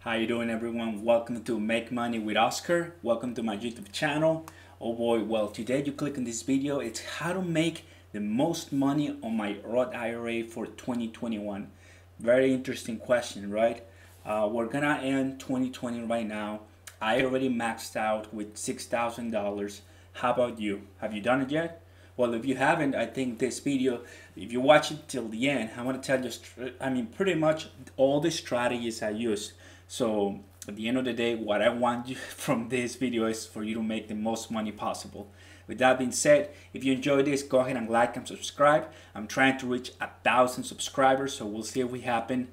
How you doing everyone? Welcome to Make Money with Oscar. Welcome to my YouTube channel. Oh boy, well today you click on this video, it's how to make the most money on my Roth IRA for 2021. Very interesting question, right? Uh, we're gonna end 2020 right now. I already maxed out with $6,000. How about you? Have you done it yet? Well, if you haven't, I think this video, if you watch it till the end, I want to tell you, I mean, pretty much all the strategies I use. So at the end of the day, what I want you from this video is for you to make the most money possible. With that being said, if you enjoyed this, go ahead and like and subscribe. I'm trying to reach a thousand subscribers, so we'll see if we happen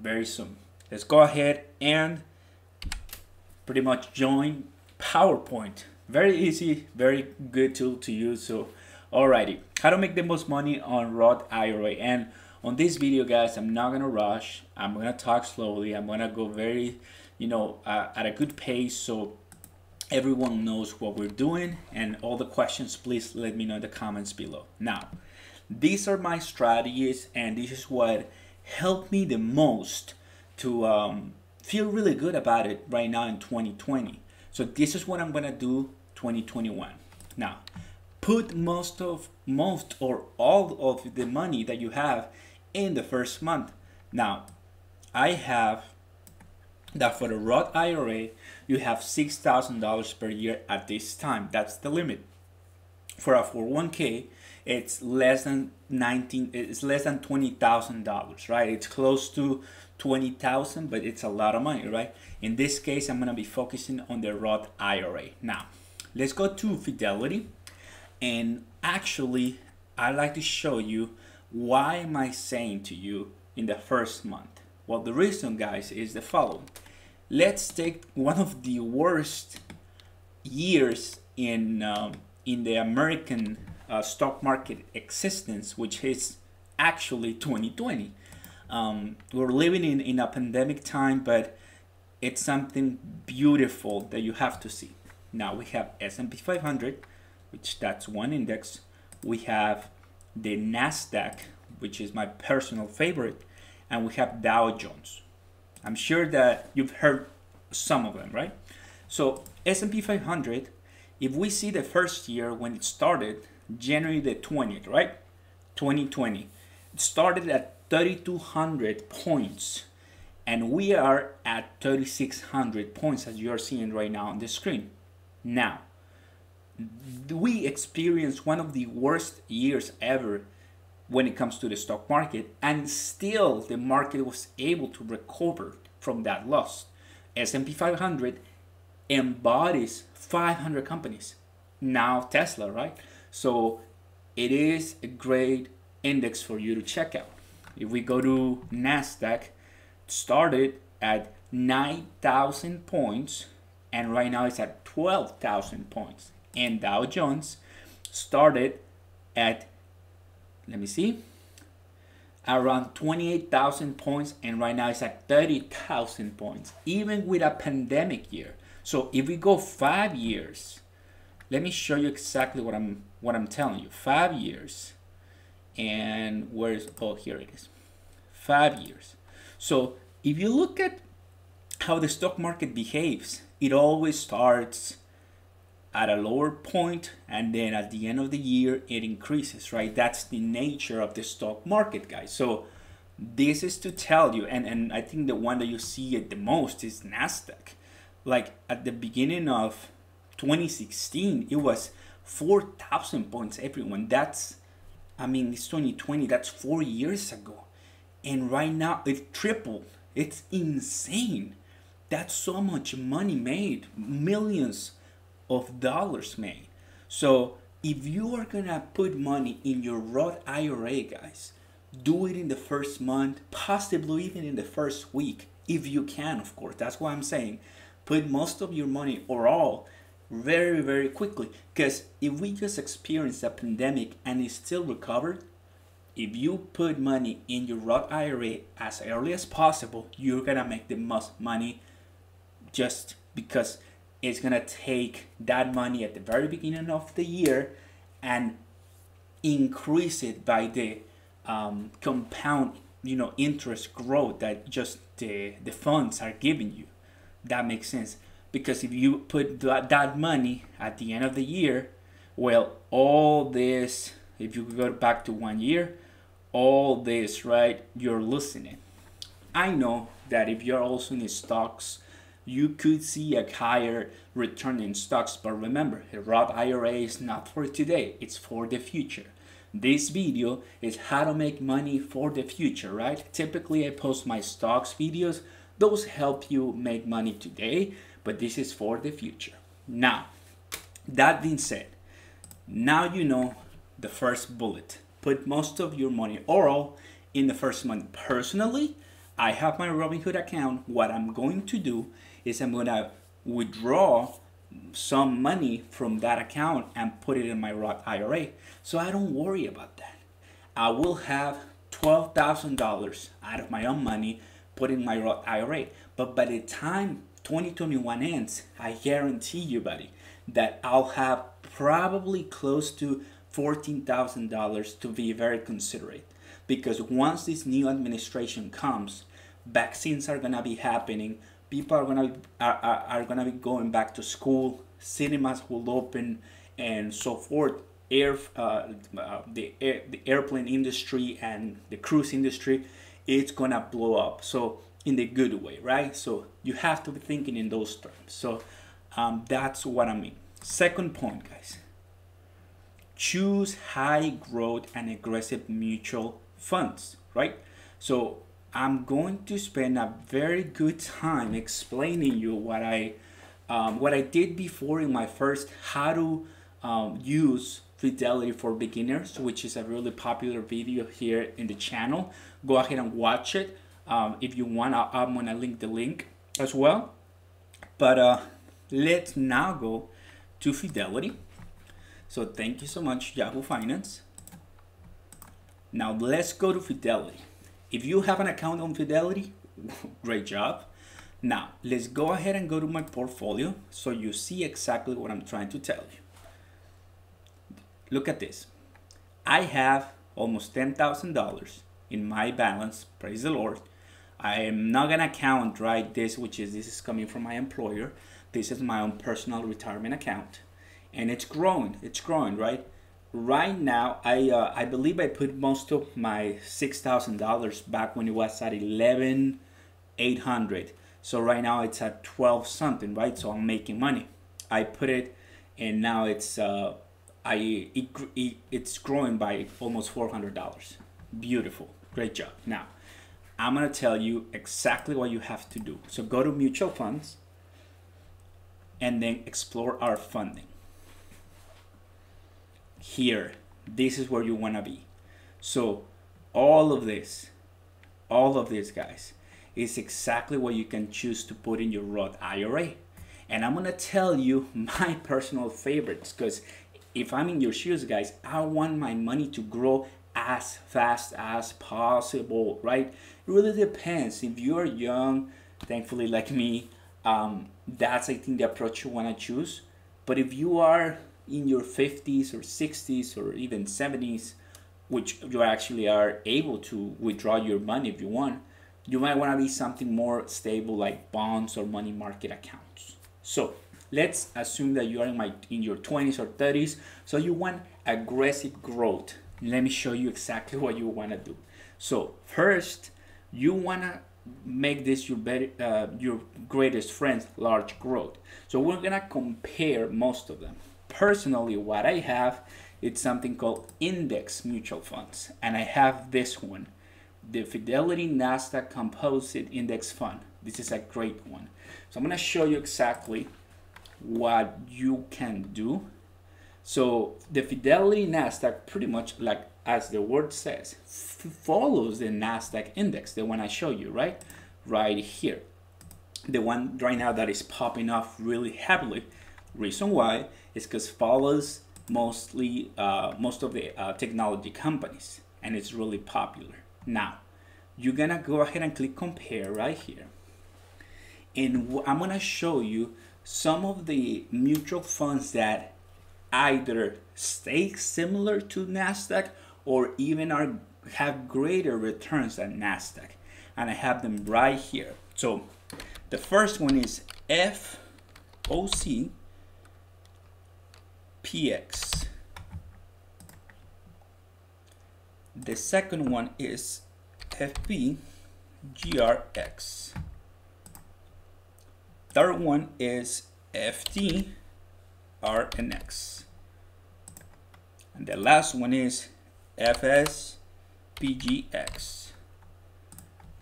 very soon. Let's go ahead and pretty much join PowerPoint. Very easy, very good tool to use. So Alrighty, how to make the most money on Roth IRA. And on this video, guys, I'm not gonna rush. I'm gonna talk slowly. I'm gonna go very, you know, uh, at a good pace so everyone knows what we're doing. And all the questions, please let me know in the comments below. Now, these are my strategies, and this is what helped me the most to um, feel really good about it right now in 2020. So this is what I'm gonna do 2021. Now, put most of most or all of the money that you have in the first month. Now, I have that for the Roth IRA, you have $6,000 per year at this time. That's the limit. For a 401k, it's less than 19 it's less than $20,000, right? It's close to 20,000, but it's a lot of money, right? In this case, I'm going to be focusing on the Roth IRA. Now, let's go to Fidelity and actually, I'd like to show you why am I saying to you in the first month? Well, the reason, guys, is the following. Let's take one of the worst years in um, in the American uh, stock market existence, which is actually 2020. Um, we're living in, in a pandemic time, but it's something beautiful that you have to see. Now we have S&P 500, which that's one index. We have the Nasdaq, which is my personal favorite, and we have Dow Jones. I'm sure that you've heard some of them, right? So S&P 500, if we see the first year when it started, January the 20th, right? 2020. It started at 3200 points and we are at 3600 points as you are seeing right now on the screen. Now, we experienced one of the worst years ever when it comes to the stock market and still the market was able to recover from that loss. S&p 500 embodies 500 companies. Now tesla right? So it is a great index for you to check out. If we go to nasdaq started at 9000 points and right now it's at 12000 points and Dow Jones started at, let me see, around 28,000 points and right now it's at 30,000 points, even with a pandemic year. So if we go five years, let me show you exactly what I'm what I'm telling you. Five years, and where's oh here it is, five years. So if you look at how the stock market behaves, it always starts at a lower point and then at the end of the year it increases right? That's the nature of the stock market guys. So this is to tell you and and i think the one that you see it the most is nasdaq. Like at the beginning of 2016 it was 4000 points everyone. That's i mean it's 2020 that's four years ago. And right now it tripled. It's insane. That's so much money made. Millions of dollars made. So if you are gonna put money in your Roth IRA, guys, do it in the first month, possibly even in the first week, if you can, of course. That's why I'm saying put most of your money or all very, very quickly. Because if we just experienced a pandemic and it's still recovered, if you put money in your Roth IRA as early as possible, you're gonna make the most money just because is going to take that money at the very beginning of the year and increase it by the um, compound you know interest growth that just the, the funds are giving you. That makes sense. Because if you put that, that money at the end of the year, well, all this, if you go back to one year, all this, right, you're losing it. I know that if you're also in stocks, you could see a higher return in stocks. But remember, a Roth IRA is not for today, it's for the future. This video is how to make money for the future, right? Typically, I post my stocks videos. Those help you make money today, but this is for the future. Now, that being said, now you know the first bullet. Put most of your money or all in the first month. Personally, I have my Robinhood account. What I'm going to do is I'm to withdraw some money from that account and put it in my Roth IRA. So I don't worry about that. I will have $12,000 out of my own money put in my Roth IRA. But by the time 2021 ends, I guarantee you, buddy, that I'll have probably close to $14,000 to be very considerate. Because once this new administration comes, vaccines are gonna be happening, people are gonna be, are, are, are gonna be going back to school, cinemas will open, and so forth. Air, uh, uh, the air, the airplane industry and the cruise industry, it's gonna blow up. So in the good way, right? So you have to be thinking in those terms. So um, that's what I mean. Second point, guys. Choose high growth and aggressive mutual funds, right? So I'm going to spend a very good time explaining you what I um, what I did before in my first how to um, use Fidelity for beginners, which is a really popular video here in the channel. Go ahead and watch it. Um, if you want, I'm gonna link the link as well. But uh, let's now go to Fidelity. So thank you so much, Yahoo Finance. Now let's go to Fidelity. If you have an account on Fidelity, great job. Now, let's go ahead and go to my portfolio so you see exactly what I'm trying to tell you. Look at this. I have almost $10,000 in my balance, praise the Lord. I am not gonna count right this, which is this is coming from my employer. This is my own personal retirement account, and it's growing. It's growing, right? Right now i uh, i believe i put most of my six thousand dollars back when it was at eleven eight hundred. So right now it's at 12 something right? So i'm making money. I put it and now it's uh i it, it, it's growing by almost 400 dollars. Beautiful. Great job. Now i'm gonna tell you exactly what you have to do. So go to mutual funds and then explore our funding here. This is where you want to be. So all of this all of this guys is exactly what you can choose to put in your Roth IRA and I'm gonna tell you my personal favorites because if I'm in your shoes guys I want my money to grow as fast as possible right? It really depends. If you are young thankfully like me um, that's I think the approach you want to choose. But if you are in your 50s or 60s or even 70s, which you actually are able to withdraw your money if you want, you might want to be something more stable like bonds or money market accounts. So let's assume that you are in, my, in your 20s or 30s, so you want aggressive growth. Let me show you exactly what you want to do. So first, you want to make this your better, uh, your greatest friend, large growth. So we're gonna compare most of them personally what I have it's something called index mutual funds and I have this one. The Fidelity Nasdaq Composite Index Fund. This is a great one. So I'm gonna show you exactly what you can do. So the Fidelity Nasdaq pretty much like as the word says follows the Nasdaq index the one I show you right? Right here. The one right now that is popping off really heavily reason why is because follows mostly uh, most of the uh, technology companies and it's really popular. Now, you're gonna go ahead and click compare right here. And I'm gonna show you some of the mutual funds that either stay similar to NASDAQ or even are have greater returns than NASDAQ. and I have them right here. So the first one is FOC PX. The second one is FP GRX. Third one is FT RNX. And the last one is FS PGX.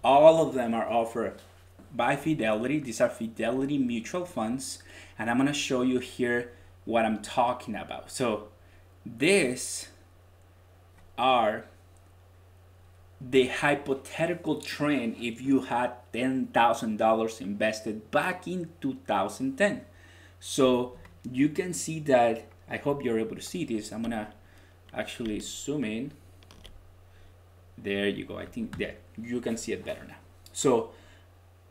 All of them are offered by Fidelity. These are Fidelity mutual funds. And I'm going to show you here what I'm talking about. So this are the hypothetical trend if you had $10,000 invested back in 2010. So you can see that, I hope you're able to see this. I'm gonna actually zoom in. There you go. I think that you can see it better now. So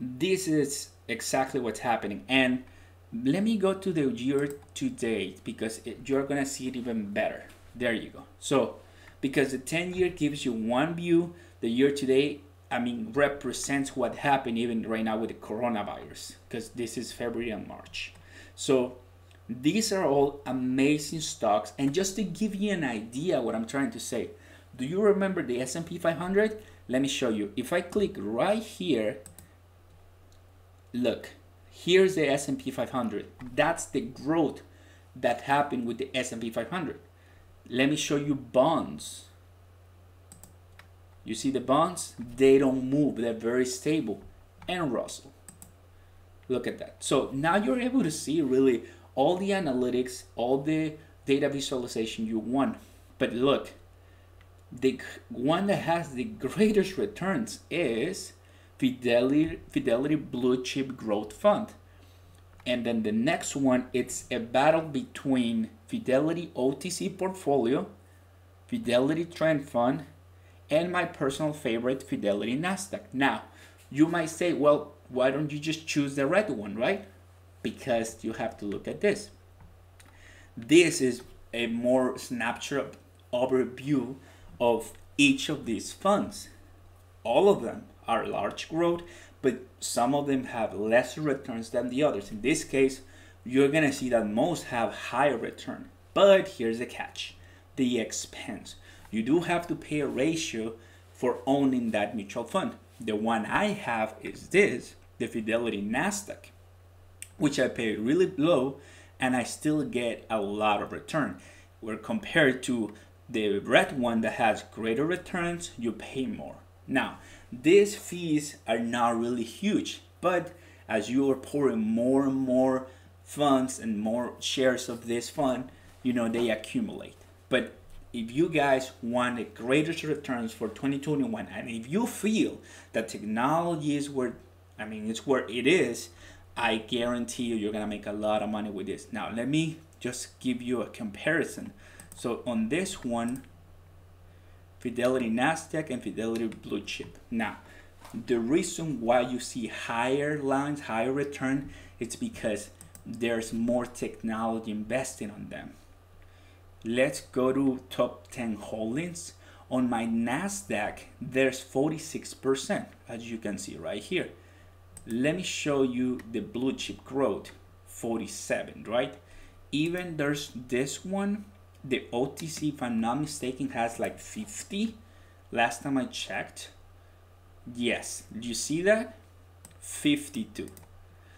this is exactly what's happening. And let me go to the year to date because it, you're gonna see it even better. There you go. So because the 10 year gives you one view, the year to date, I mean, represents what happened even right now with the coronavirus because this is February and March. So these are all amazing stocks. And just to give you an idea what I'm trying to say, do you remember the S&P 500? Let me show you. If I click right here, look, here's the S&P 500. That's the growth that happened with the S&P 500. Let me show you bonds. You see the bonds? They don't move. They're very stable. And Russell. Look at that. So now you're able to see really all the analytics, all the data visualization you want. But look, the one that has the greatest returns is Fidelity, Fidelity Blue Chip Growth Fund. And then the next one, it's a battle between Fidelity OTC Portfolio, Fidelity Trend Fund, and my personal favorite, Fidelity Nasdaq. Now, you might say, well, why don't you just choose the red one, right? Because you have to look at this. This is a more snapshot overview of each of these funds. All of them are large growth, but some of them have lesser returns than the others. In this case, you're gonna see that most have higher return. But here's the catch, the expense. You do have to pay a ratio for owning that mutual fund. The one I have is this, the Fidelity Nasdaq, which I pay really low and I still get a lot of return. Where compared to the red one that has greater returns, you pay more. Now, these fees are not really huge, but as you are pouring more and more funds and more shares of this fund, you know, they accumulate. But if you guys want the greatest returns for 2021, and if you feel that technology is where, I mean, it's where it is, I guarantee you, you're gonna make a lot of money with this. Now, let me just give you a comparison. So on this one, Fidelity Nasdaq and Fidelity Blue Chip. Now, the reason why you see higher lines, higher return, it's because there's more technology investing on them. Let's go to top 10 holdings. On my NASDAQ, there's 46%, as you can see right here. Let me show you the blue chip growth, 47, right? Even there's this one, the OTC, if I'm not mistaken, has like 50. Last time I checked. Yes, do you see that? 52.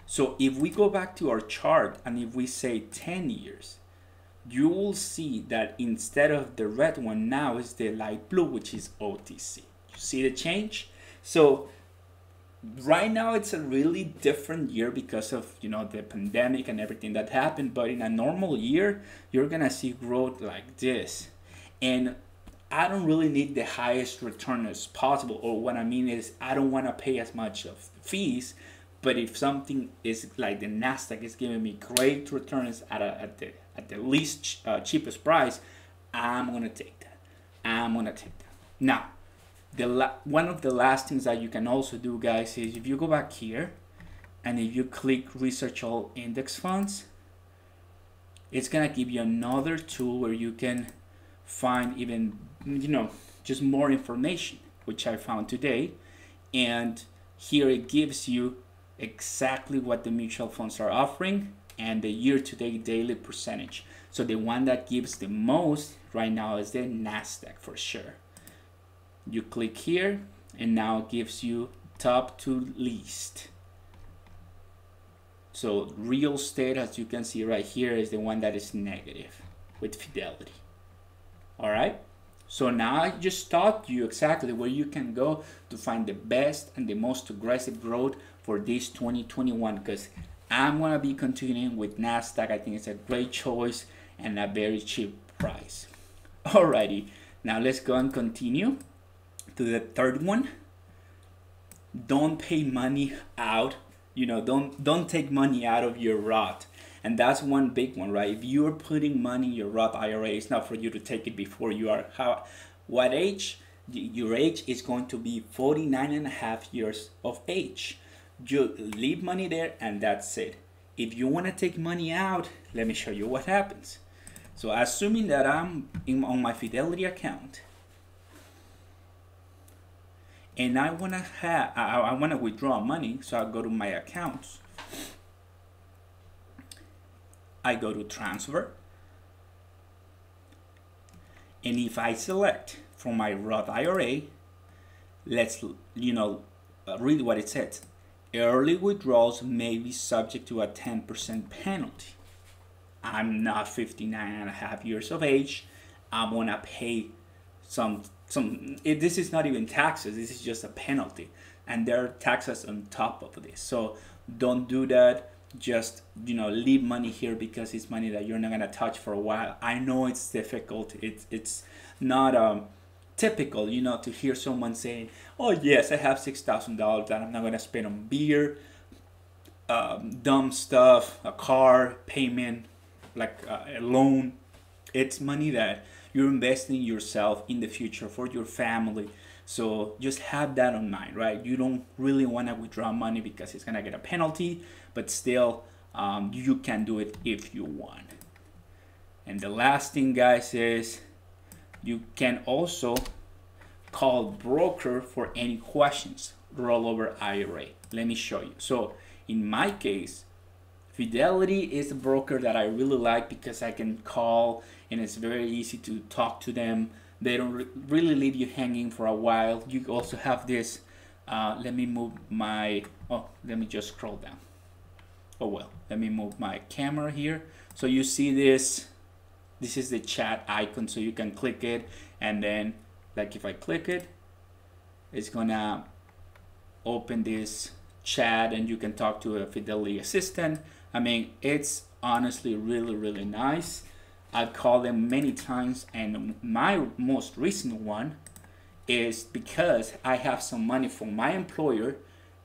So if we go back to our chart and if we say 10 years, you will see that instead of the red one now is the light blue, which is OTC. You see the change? So right now it's a really different year because of you know the pandemic and everything that happened but in a normal year you're gonna see growth like this. And i don't really need the highest return as possible or what i mean is i don't want to pay as much of fees but if something is like the nasdaq is giving me great returns at, a, at the at the least uh, cheapest price i'm gonna take that. I'm gonna take that. Now the one of the last things that you can also do guys is if you go back here and if you click research all index funds it's gonna give you another tool where you can find even you know just more information which I found today and here it gives you exactly what the mutual funds are offering and the year-to-date daily percentage. So the one that gives the most right now is the NASDAQ for sure. You click here and now it gives you top to least. So real estate, as you can see right here, is the one that is negative with Fidelity. All right. So now I just taught you exactly where you can go to find the best and the most aggressive growth for this 2021 because I'm gonna be continuing with NASDAQ. I think it's a great choice and a very cheap price. Alrighty, now let's go and continue to the third one. Don't pay money out. You know, don't don't take money out of your Roth. And that's one big one, right? If you're putting money in your Roth IRA, it's not for you to take it before you are how what age? Your age is going to be 49 and a half years of age. You leave money there and that's it. If you want to take money out, let me show you what happens. So assuming that I'm in, on my Fidelity account and I want to have I, I want to withdraw money, so I go to my accounts I go to transfer. And if I select from my Roth IRA, let's, you know, uh, read what it says. Early withdrawals may be subject to a 10% penalty. I'm not 59 and a half years of age. I'm gonna pay some, some, it, this is not even taxes, this is just a penalty. And there are taxes on top of this. So don't do that just you know leave money here because it's money that you're not gonna touch for a while i know it's difficult it's it's not um typical you know to hear someone saying oh yes i have six thousand dollars that i'm not gonna spend on beer um, dumb stuff a car payment like uh, a loan it's money that you're investing yourself in the future for your family so just have that on mind, right? You don't really want to withdraw money because it's gonna get a penalty, but still, um, you can do it if you want. And the last thing, guys, is you can also call broker for any questions. Rollover IRA. Let me show you. So in my case, Fidelity is a broker that I really like because I can call and it's very easy to talk to them. They don't re really leave you hanging for a while. You also have this uh, let me move my oh let me just scroll down. Oh well let me move my camera here. So you see this this is the chat icon so you can click it and then like if I click it it's gonna open this chat and you can talk to a Fidelity assistant I mean it's honestly really really nice I've called them many times, and my most recent one is because I have some money from my employer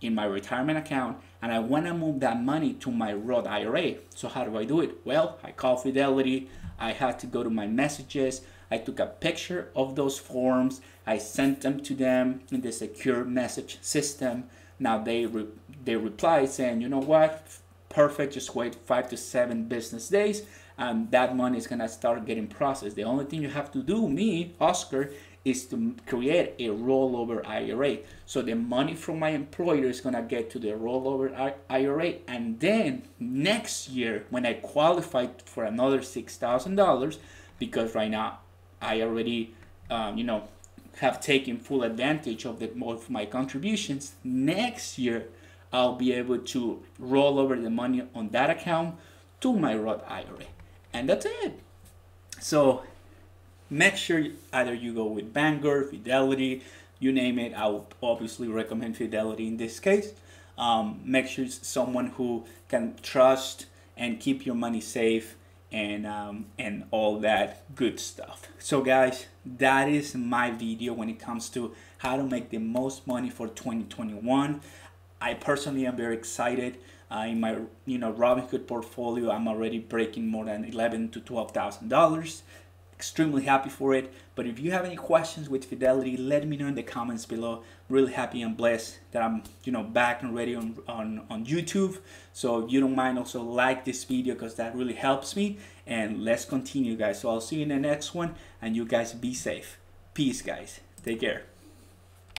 in my retirement account and I want to move that money to my Roth IRA. So how do I do it? Well, I call Fidelity. I had to go to my messages. I took a picture of those forms. I sent them to them in the secure message system. Now they re they reply saying, you know what, perfect. Just wait five to seven business days and that money is gonna start getting processed. The only thing you have to do, me, Oscar, is to create a rollover IRA. So the money from my employer is gonna get to the rollover IRA, and then next year when I qualify for another six thousand dollars, because right now I already, um, you know, have taken full advantage of the of my contributions. Next year, I'll be able to roll over the money on that account to my Roth IRA and that's it. So make sure either you go with Vanguard, Fidelity, you name it. I would obviously recommend Fidelity in this case. Um, make sure it's someone who can trust and keep your money safe and um, and all that good stuff. So guys, that is my video when it comes to how to make the most money for 2021. I personally am very excited. Uh, in my you know Robinhood portfolio, I'm already breaking more than eleven to twelve thousand dollars. Extremely happy for it. But if you have any questions with Fidelity, let me know in the comments below. Really happy and blessed that I'm you know back and ready on on, on YouTube. So if you don't mind, also like this video because that really helps me. And let's continue, guys. So I'll see you in the next one, and you guys be safe. Peace, guys. Take care.